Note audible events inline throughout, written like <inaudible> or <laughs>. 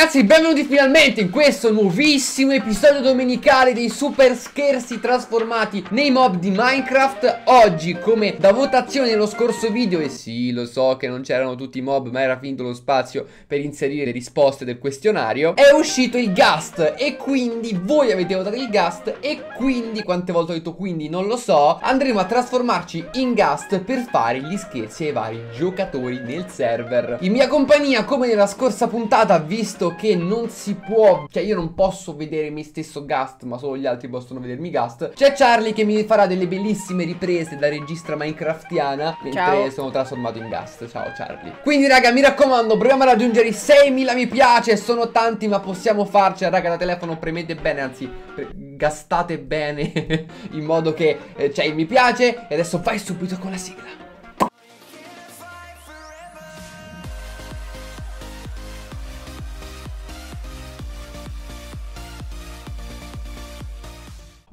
ragazzi, benvenuti finalmente in questo nuovissimo episodio domenicale dei super scherzi trasformati nei mob di Minecraft. Oggi, come da votazione nello scorso video, e sì, lo so che non c'erano tutti i mob ma era finito lo spazio per inserire le risposte del questionario È uscito il Gast e quindi voi avete votato il Gast e quindi, quante volte ho detto quindi non lo so Andremo a trasformarci in Gast per fare gli scherzi ai vari giocatori nel server. In mia compagnia, come nella scorsa puntata, visto che non si può Cioè io non posso vedere me stesso Gast Ma solo gli altri possono vedermi Gast. C'è Charlie che mi farà delle bellissime riprese da registra minecraftiana Mentre Ciao. sono trasformato in Gast. Ciao Charlie. Quindi raga mi raccomando proviamo a raggiungere i 6.000 mi piace Sono tanti ma possiamo farcela. Raga da telefono premete bene anzi gastate bene <laughs> In modo che eh, c'è il mi piace. E adesso vai subito con la sigla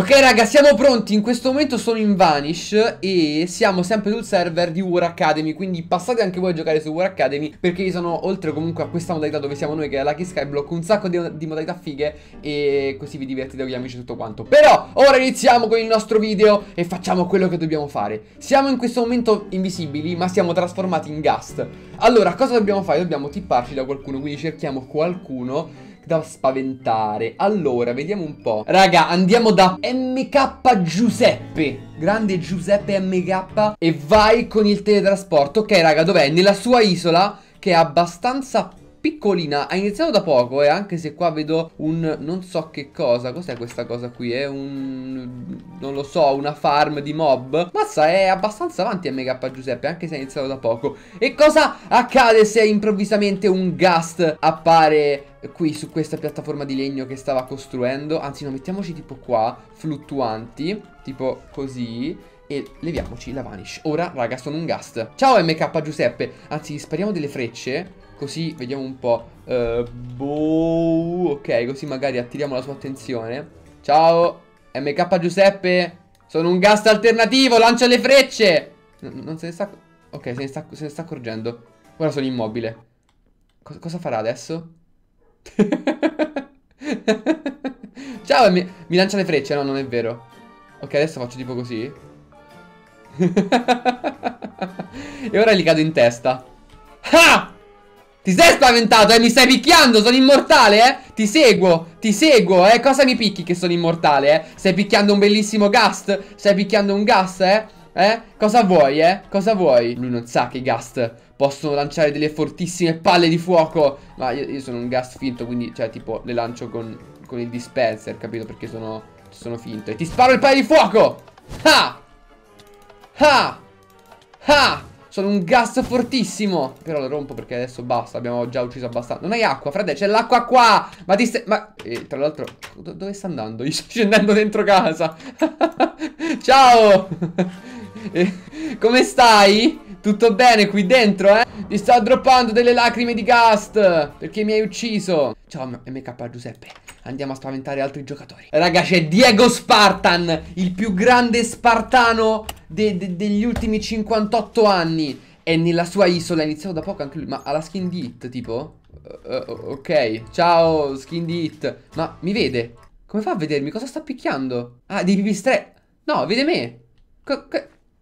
Ok raga siamo pronti, in questo momento sono in Vanish e siamo sempre sul server di War Academy. Quindi passate anche voi a giocare su War Academy Perché ci sono, oltre comunque a questa modalità dove siamo noi che è Lucky Skyblock Un sacco di, di modalità fighe e così vi divertite con gli amici e tutto quanto. Però ora iniziamo con il nostro video e facciamo quello che dobbiamo fare. Siamo in questo momento invisibili ma siamo trasformati in Gast Allora cosa dobbiamo fare? Dobbiamo tipparci da qualcuno, quindi cerchiamo qualcuno da spaventare. Allora, vediamo un po' Raga, andiamo da MK Giuseppe. Grande Giuseppe MK E vai con il teletrasporto. Ok, raga, dov'è? Nella sua isola Che è abbastanza piccolina. Ha iniziato da poco, eh Anche se qua vedo un... Non so che cosa. Cos'è questa cosa qui? È un... Non lo so, una farm di mob? Mazza, è abbastanza avanti MK Giuseppe Anche se ha iniziato da poco. E cosa accade se improvvisamente un ghast appare qui su questa piattaforma di legno che stava costruendo? Anzi no, mettiamoci tipo qua Fluttuanti Tipo così E leviamoci la vanish. Ora raga sono un ghast Ciao MK Giuseppe. Anzi spariamo delle frecce Così vediamo un po' uh, boh, Ok così magari attiriamo la sua attenzione. Ciao MK Giuseppe Sono un ghast alternativo Lancia le frecce! N Non se ne sta Ok se ne sta, se ne sta accorgendo. Ora sono immobile. Cosa, cosa farà adesso? <laughs> Ciao, mi, mi lancia le frecce, no, non è vero. Ok, adesso faccio tipo così. <laughs> E ora gli cado in testa. Ah! Ti sei spaventato, eh? Mi stai picchiando, sono immortale, eh? Ti seguo, ti seguo, eh? Cosa mi picchi che sono immortale, eh? Stai picchiando un bellissimo ghast? Stai picchiando un gas, eh? Eh? Cosa vuoi, eh? Cosa vuoi? Lui non sa che i ghast possono lanciare delle fortissime palle di fuoco Ma io, io sono un ghast finto, quindi, cioè, tipo, le lancio con, con il dispenser, capito? Perché sono, sono finto E ti sparo il paio di fuoco! Ah! Ah! Ah! Sono un gas fortissimo. Però lo rompo perché adesso basta Abbiamo già ucciso abbastanza. Non hai acqua, frate, c'è l'acqua qua. Ma ti stai... Ma... E tra l'altro do Dove sta andando? <laughs> Io sto scendendo dentro casa. <laughs> Ciao. <laughs> Eh, Come stai? Tutto bene qui dentro, eh? Ti sto droppando delle lacrime di Gast Perché mi hai ucciso. Ciao MK Giuseppe. Andiamo a spaventare altri giocatori. Raga c'è Diego Spartan Il più grande spartano de de degli ultimi 58 anni. È nella sua isola È iniziato da poco anche lui Ma ha la skin di hit tipo? Uh, ok, ciao skin di hit Ma mi vede? Come fa a vedermi? Cosa sta picchiando? Ah, dei pipistrelli No, vede me. Co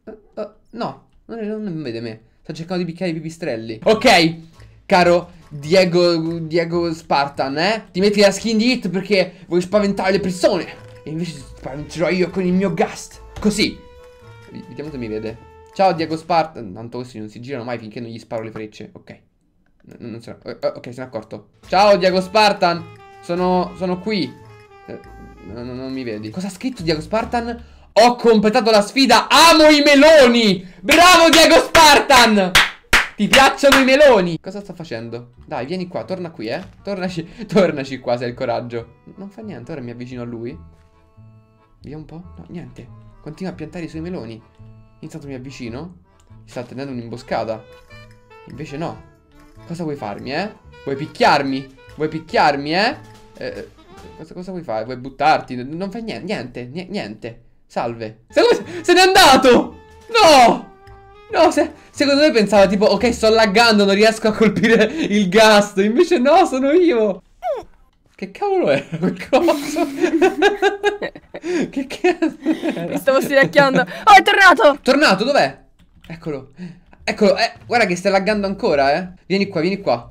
uh, uh, No, non, non vede me. Sta cercando di picchiare i pipistrelli Ok, caro Diego, Diego Spartan, eh? Ti metti la skin di hit perché vuoi spaventare le persone. E invece ti spaventerò io con il mio gast Così Vediamo se mi vede? Ciao Diego Spartan Tanto questi non si girano mai finché non gli sparo le frecce. Ok. Non, non se eh, Ok, se ne è accorto. Ciao Diego Spartan. Sono, sono qui. Eh, non, non mi vedi. Cosa ha scritto Diego Spartan? Ho completato la sfida. Amo i meloni. Bravo Diego Spartan. Ti piacciono i meloni. Cosa sta facendo? Dai vieni qua. Torna qui eh. Tornaci <laughs> Tornaci qua se hai il coraggio. Non fa niente. Ora mi avvicino a lui. Via un po' No niente Continua a piantare i suoi meloni Intanto mi avvicino Mi sta tenendo un'imboscata Invece no Cosa vuoi farmi eh? Vuoi picchiarmi? Vuoi picchiarmi eh? eh cosa, cosa vuoi fare? Vuoi buttarti? Non fai niente Niente Niente Salve Se, se n'è andato No No, se, secondo me pensava tipo, ok, sto laggando, non riesco a colpire il gas. Invece no, sono io. Che cavolo è quel coso? <laughs> che cazzo Mi stavo stiracchiando. Oh, è tornato! Tornato, dov'è? Eccolo. Eccolo, eh, guarda che stai laggando ancora, eh. Vieni qua, vieni qua.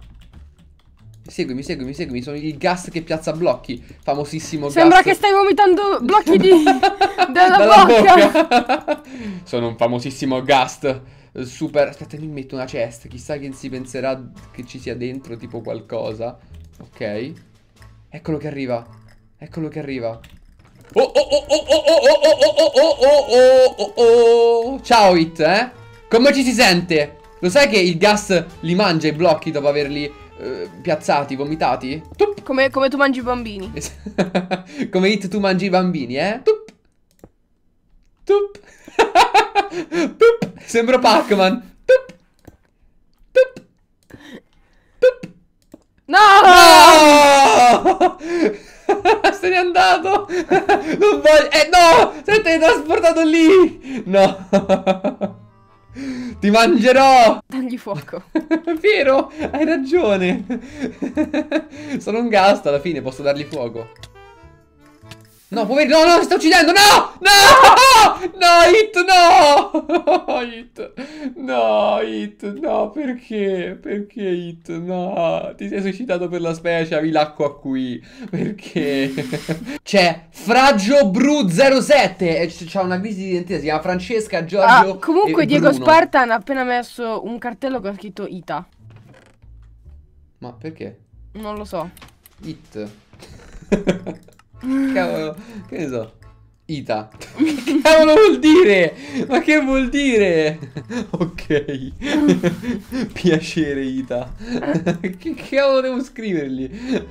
Seguimi, seguimi, seguimi. Sono il gas che piazza blocchi. Famosissimo Sembra gas. che stai vomitando blocchi di... <laughs> della Dalla bocca. bocca. <laughs> Sono un famosissimo ghast. Super. Aspetta, mi metto una chest. Chissà che si penserà che ci sia dentro tipo qualcosa. Ok. Eccolo che arriva. Eccolo che arriva. Oh oh oh oh oh oh oh oh oh oh oh oh oh Ciao It, eh? Come ci si sente? Lo sai che il gas li mangia i blocchi dopo averli eh, piazzati, vomitati? Tup. Come, come tu mangi i bambini. Come It tu mangi i bambini, eh? Tup. Tup. Tup. Sembro Pac-Man. Tup. Tup. Tup. No! No! <laughs> Se n'è andato! Non voglio... Eh no! Se ti hai trasportato lì! No! Ti mangerò! Dagli fuoco. <laughs> Vero! Hai ragione! Sono un gas alla fine, posso dargli fuoco. No, poverino, no, no, si sta uccidendo, no! No! <laughs> No, Hit, no! <laughs> Hit, no, Hit, no, perché? Perché Hit, no? Ti sei suicidato per la specie, avevi l'acqua qui, perché? <laughs> C'è Fragio Bru 07, e c- c'ha una crisi di identità, si chiama Francesca, Giorgio Ah, comunque Diego Bruno. Spartan ha appena messo un cartello con scritto Ita. Ma perché? Non lo so. It. Cavolo, che ne so. Ita. Che <laughs> cavolo vuol dire? Ma che vuol dire? <laughs> Ok. <laughs> Piacere, Ita. Che cavolo devo scrivergli?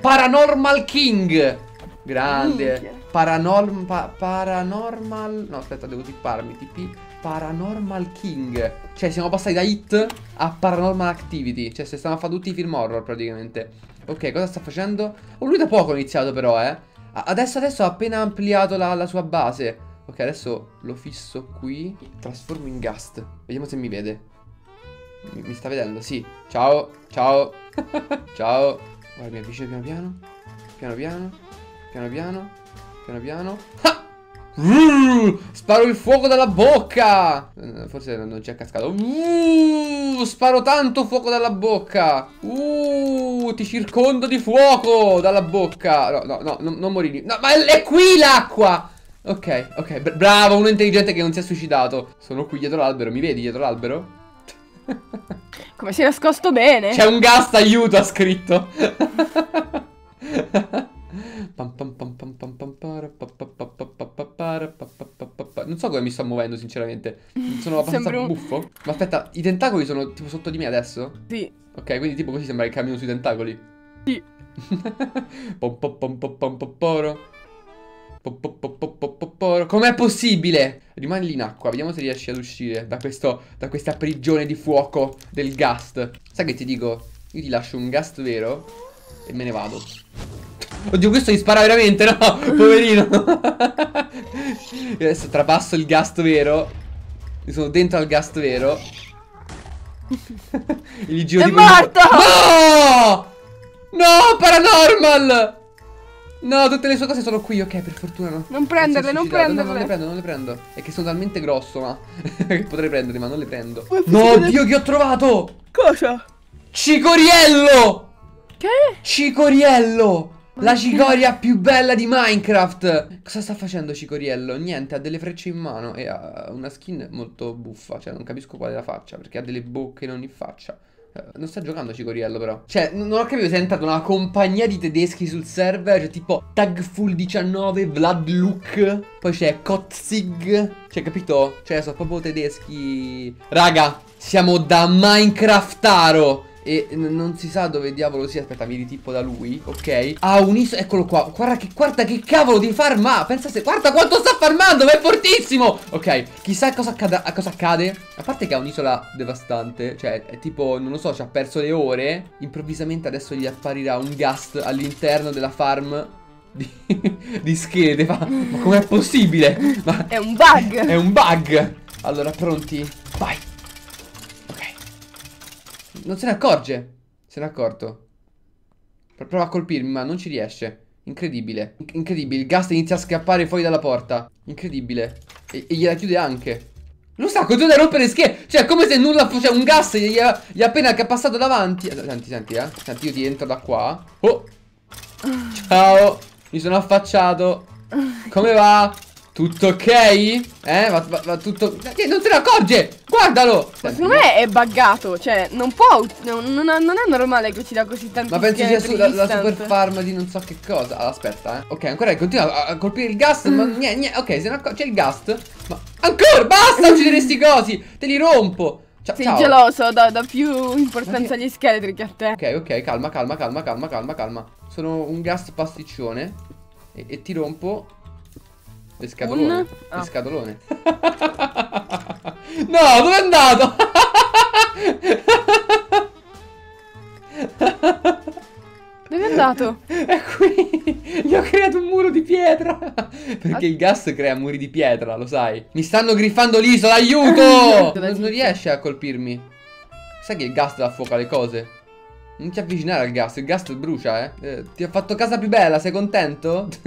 Paranormal King. Grande. Paranorm pa- paranormal. No, aspetta, devo tipparmi. TP. Paranormal King. Cioè, siamo passati da Hit a Paranormal Activity. Cioè, se stiamo a fare tutti i film horror praticamente. Ok, cosa sta facendo? Oh, lui da poco ha iniziato, però, eh. Adesso, adesso ha appena ampliato la, la sua base. Ok, adesso lo fisso qui. Trasformo in Gast. Vediamo se mi vede. Mi, mi sta vedendo? Sì. Ciao. Ciao. <laughs> Ciao. Guarda, mi avvicino piano piano. Piano piano. Piano piano. Piano piano. Ah! Uh, sparo il fuoco dalla bocca. Eh, Forse non ci è cascato. Uh, sparo tanto fuoco dalla bocca. Uh, ti circondo di fuoco dalla bocca. No, no, no, non, non morire. No, ma è qui l'acqua. Ok, ok, br- bravo, uno intelligente che non si è suicidato. Sono qui dietro l'albero, mi vedi dietro l'albero? <laughs> Come si è nascosto bene. C'è un gas, aiuto, ha scritto. <laughs> Non so come mi sto muovendo, sinceramente. Sono <laughs> abbastanza un- buffo. Ma aspetta, i tentacoli sono tipo sotto di me adesso? Sì. Ok, quindi tipo così sembra che cammino sui tentacoli. Sì. <laughs> Pom pom pom pom pom pom poro. Com'è possibile? Rimani lì in acqua, vediamo se riesci ad uscire da, questo, da questa prigione di fuoco del ghast. Sai che ti dico? Io ti lascio un ghast vero e me ne vado. Oddio, questo mi spara veramente, no? <laughs> Poverino. Io adesso trapasso il ghast vero. Mi sono dentro al ghast vero. <laughs> e giro È tipo- morto! No! No, paranormal! No, tutte le sue cose sono qui, ok, per fortuna no. Non prenderle, non suicidato. No, prenderle. non le prendo, non le prendo. È che sono talmente grosso, ma <laughs> che potrei prenderle, ma non le prendo. No? Dio, che ho trovato! Cosa? Cicoriello! Che? Cicoriello! La cicoria più bella di Minecraft! Cosa sta facendo Cicoriello? Niente, ha delle frecce in mano e ha una skin molto buffa. Cioè, non capisco qual è la faccia, perché ha delle bocche in ogni faccia. Eh, Non sta giocando Cicoriello, però. Cioè, non ho capito se è entrata una compagnia di tedeschi sul server. Cioè, tipo Tagful19, Vlad Luke. Poi c'è Kotzig. Cioè, capito? Cioè, sono proprio tedeschi. Raga, siamo da Minecraftaro. E non si sa dove diavolo sia. Aspetta, mi ritippo da lui. Ok. Ha un'isola. Eccolo qua. Guarda che, guarda che cavolo di farma. Pensa se. Guarda quanto sta farmando. Ma è fortissimo. Ok. Chissà cosa, accada- a cosa accade. A parte che ha un'isola devastante. Cioè, è tipo, non lo so, ci ha perso le ore. Improvvisamente adesso gli apparirà un ghast all'interno della farm. Di, <laughs> di scheletri. Ma, ma com'è possibile? Ma È un bug. è un bug. Allora, pronti? Vai. Non se ne accorge. Se ne è accorto. Pro- Prova a colpirmi, ma non ci riesce. Incredibile. Inc- incredibile. Il gas inizia a scappare fuori dalla porta. Incredibile. E, e gliela chiude anche. Lo sa, continua a rompere schermi. Cioè, è come se nulla fosse un gas gli, ha appena è passato davanti. Senti, senti, eh. Senti, io ti entro da qua. Oh. Ciao. Mi sono affacciato. Come va? Tutto ok? Eh? Va, va- va tutto. Eh, Non te ne accorge! Guardalo! Ma secondo me è buggato, cioè non può, non, non, non è normale che ci dà così tanti Ma penso sia su, la, super farm di non so che cosa. Allora, aspetta, eh. Ok, ancora continua a, a colpire il gas. Ma niente, niente. Ok, se ne accor- c'è il gas. Ma ancora! Basta uccidere sti cosi! Te li rompo! Cia- Sei ciao. geloso, dà, dà più importanza che- agli scheletri che a te. Ok, ok, calma, calma, calma, calma, calma, calma. Sono un gas pasticcione. E, e ti rompo. Le scatolone. Un? Ah. scatolone. <laughs> no, dove è andato? Dove è andato? È qui! Gli ho creato un muro di pietra! Perché il gas crea muri di pietra, lo sai. Mi stanno griffando l'isola, aiuto! <laughs> Non, non riesce a colpirmi. Sai che il gas dà fuoco alle cose? Non ti avvicinare al gas, il gas brucia, eh. Eh, Ti ha fatto casa più bella, sei contento? <laughs>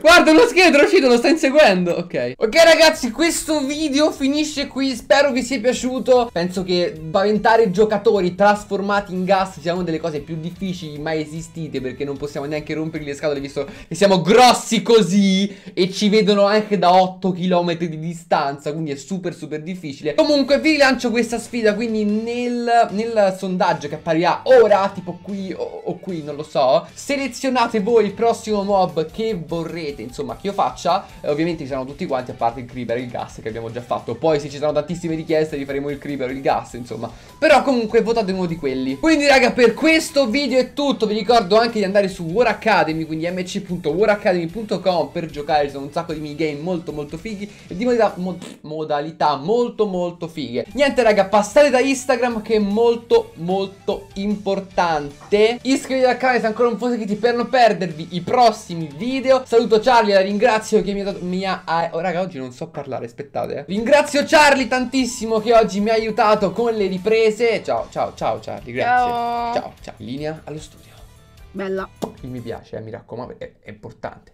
Guarda, uno scheletro è uscito, lo sta inseguendo. Ok. Ok, ragazzi, questo video finisce qui. Spero vi sia piaciuto. Penso che paventare giocatori trasformati in gas sia una delle cose più difficili mai esistite. Perché non possiamo neanche rompergli le scatole, visto che siamo grossi così. E ci vedono anche da 8 km di distanza. Quindi è super, super difficile. Comunque, vi lancio questa sfida. Quindi, nel, nel sondaggio che apparirà ora, tipo qui o, o qui, non lo so, selezionate voi il prossimo mob che vorrete, insomma, che io faccia. E ovviamente ci saranno tutti quanti, a parte il creeper e il gas che abbiamo già fatto. Poi, se ci saranno tantissime richieste, vi faremo il creeper e il gas, insomma. Però, comunque, votate uno di quelli. Quindi, raga, per questo video è tutto. Vi ricordo anche di andare su War Academy, quindi mc.waracademy.com per giocare. Ci sono un sacco di minigame molto, molto fighi e di modalità, mo- modalità molto, molto fighe. Niente, raga, passate da Instagram che è molto, molto importante. Iscrivetevi al canale se ancora non fosse iscritti per non perdervi i prossimi video. Saluto Charlie, la ringrazio che mi ha dato. Mi ha, ah, oh, raga, oggi non so parlare, aspettate. Eh. Ringrazio Charlie tantissimo che oggi mi ha aiutato con le riprese. Ciao, ciao, ciao, Charlie, grazie. Ciao. Ciao, ciao. Linea allo studio. Bella. Il mi piace, eh, mi raccomando, è, è importante.